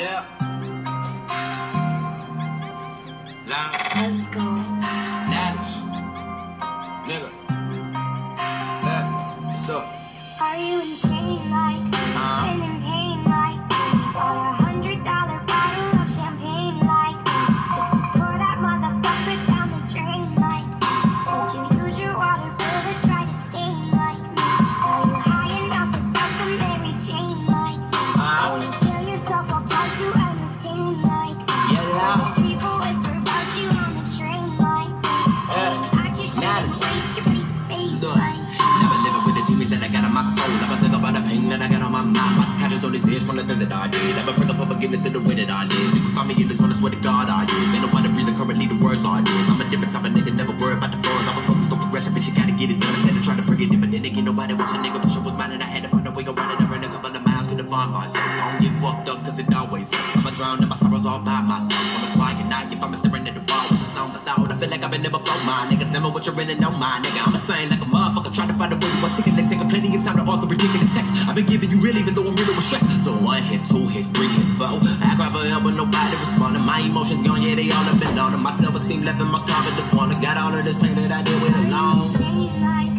Yeah. Got on my soul. Never think about the pain that I got on my mind. My conscience only sees from the things that I did. Never pray for forgiveness in the way that I live. You can find me in this one, I swear to God I use. Ain't nobody breathing currently the words like this. I'm a different type of nigga, never worry about the buzz. I was focused on progression, bitch, you gotta get it done. I said I tried to bring it in, but then again, nobody wants a nigga. Pressure was mine and I had to find a way around it. I ran a couple of miles, couldn't find myself. Don't get fucked up, cause it always helps. I'ma drown in my sorrows all by myself. On a quiet night, if I'm staring at the wall with the sound. I feel like I've been never flow my nigga. Tell me what you really know, my nigga. I'm a saying like a motherfucker, trying to find a way to articulate. Taking plenty of time to author ridiculous text. I've been giving you real, even though I'm really with stress. So one hit, two hits, three hits, four. I cry for help, but nobody responding. My emotions gone, yeah, they all have been on. My self esteem left in my confidence corner. Got all of this pain that I deal with alone.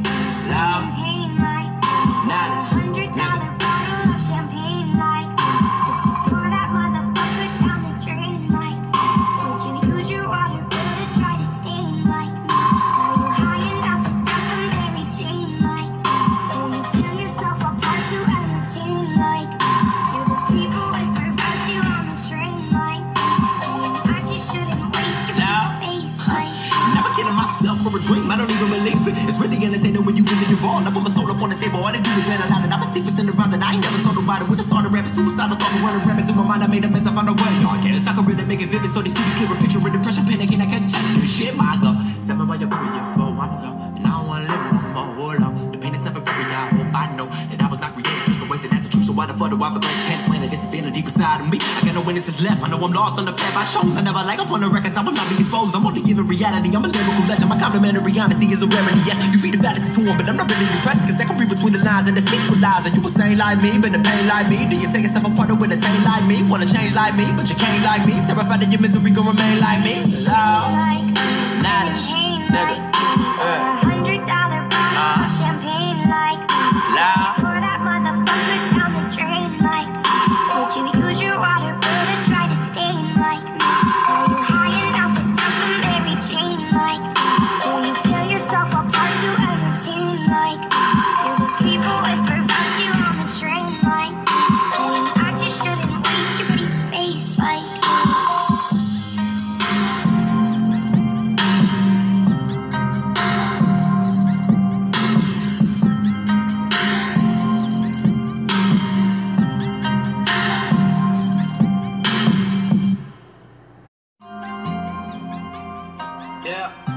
For a dream, I don't even believe it. It's really entertaining when you really involved. I put my soul up on the table, all they do is analyze it. I'm a secret in the that I ain't never told nobody. When I started rapping, suicidal thoughts were running rampant through my mind. I made a mess. I found a way. Y'all guess I could really make it vivid so they see the clearer picture of depression, panicking. I can't take this shit, my God. Tell me why you're burying your foe, so why the fuck do I for? Can't explain it, it's a feeling deep inside of me. I got no witnesses left, I know I'm lost on the path I chose. I never like up on the records, I will not be exposed. I'm only giving reality, I'm a lyrical legend. My complimentary honesty is a rarity. Yes, you feed the fallacy to 'em, but I'm not really impressed. Cause I can read between the lines and the secret lies. And you were saying like me, been the pain like me. Do you take yourself apart with a taint like me? Wanna change like me, but you can't like me. Terrified that your misery gon' remain like me. Loud. pain Nigga. like Yeah.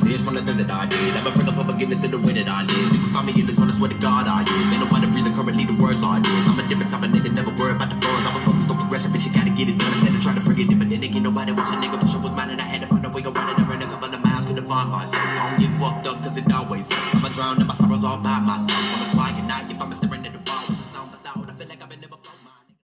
Only sees from the things that I did. Never pray for forgiveness in the way that I live. You can find me in this one, I swear to God I use. Ain't nobody breathing currently the words like this. I'm a different type of nigga, never worry about the buzz. I was focused on progression, bitch, you gotta get it done. I said I tried to bring it but then again, nobody wants a nigga. Pressure was mine and I had to find a way around it. I ran a couple of miles, couldn't find myself. Don't get fucked up, cause it always helps. I'ma drown in my sorrows all by myself. On a quiet night, if I'm staring at the